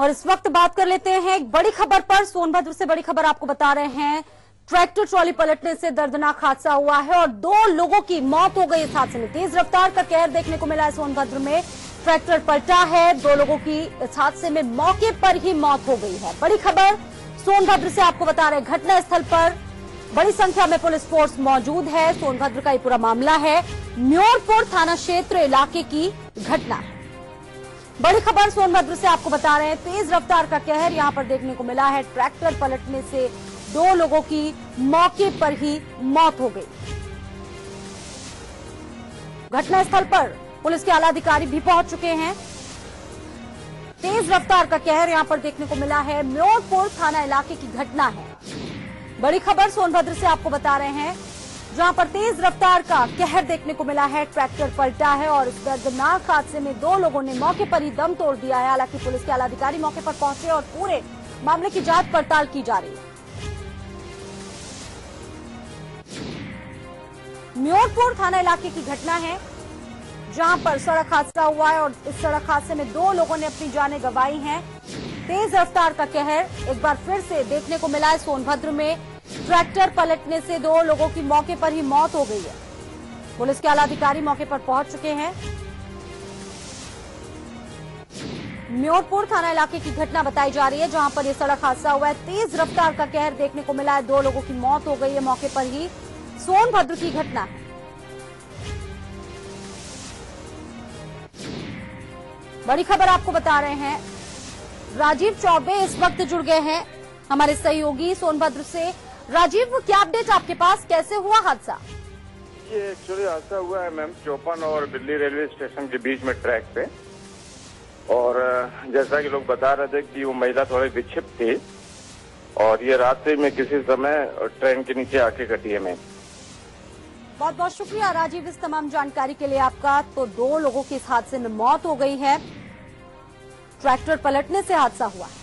और इस वक्त बात कर लेते हैं, एक बड़ी खबर पर, सोनभद्र से बड़ी खबर आपको बता रहे हैं। ट्रैक्टर ट्रॉली पलटने से दर्दनाक हादसा हुआ है और दो लोगों की मौत हो गई इस हादसे में। तेज रफ्तार का कहर देखने को मिला है सोनभद्र में। ट्रैक्टर पलटा है, दो लोगों की इस हादसे में मौके पर ही मौत हो गई है। बड़ी खबर, सोनभद्र से आपको बता रहे हैं घटना स्थल पर बड़ी संख्या में पुलिस फोर्स मौजूद है। सोनभद्र का ये पूरा मामला है। म्योरपुर थाना क्षेत्र इलाके की घटना। बड़ी खबर सोनभद्र से आपको बता रहे हैं। तेज रफ्तार का कहर यहाँ पर देखने को मिला है। ट्रैक्टर पलटने से दो लोगों की मौके पर ही मौत हो गई। घटनास्थल पर पुलिस के आला अधिकारी भी पहुँच चुके हैं। तेज रफ्तार का कहर यहाँ पर देखने को मिला है। म्योरपुर थाना इलाके की घटना है। बड़ी खबर सोनभद्र से आपको बता रहे हैं। जहाँ पर तेज रफ्तार का कहर देखने को मिला है। ट्रैक्टर पलटा है और इस दर्दनाक हादसे में दो लोगों ने मौके पर ही दम तोड़ दिया है। हालाँकि पुलिस के आलाधिकारी मौके पर पहुँचे और पूरे मामले की जाँच पड़ताल की जा रही है। म्योरपुर थाना इलाके की घटना है, जहाँ पर सड़क हादसा हुआ है और इस सड़क हादसे में दो लोगों ने अपनी जानें गंवाई हैं। तेज रफ्तार का कहर। एक बार फिर से देखने को मिला है सोनभद्र में। ट्रैक्टर पलटने से दो लोगों की मौके पर ही मौत हो गई है। पुलिस के आला अधिकारी मौके पर पहुँच चुके हैं। म्योरपुर थाना इलाके की घटना बताई जा रही है, जहाँ पर यह सड़क हादसा हुआ है। तेज रफ्तार का कहर देखने को मिला है। दो लोगों की मौत हो गई है मौके पर ही। सोनभद्र की घटना। है बड़ी खबर आपको बता रहे हैं। राजीव चौबे इस वक्त जुड़ गए हैं हमारे सहयोगी सोनभद्र से। राजीव क्या अपडेट आपके पास? कैसे हुआ हादसा? ये एक्चुअली हादसा हुआ है मैम चौपन और दिल्ली रेलवे स्टेशन के बीच में ट्रैक पे। और जैसा कि लोग बता रहे थे कि वो महिला थोड़ी विक्षिप्त थी। और ये रात्रि में किसी समय ट्रेन के नीचे आके कटी है मैम। बहुत बहुत शुक्रिया राजीव इस तमाम जानकारी के लिए आपका। तो दो लोगों की इस हादसे में मौत हो गई है। ट्रैक्टर पलटने से हादसा हुआ। है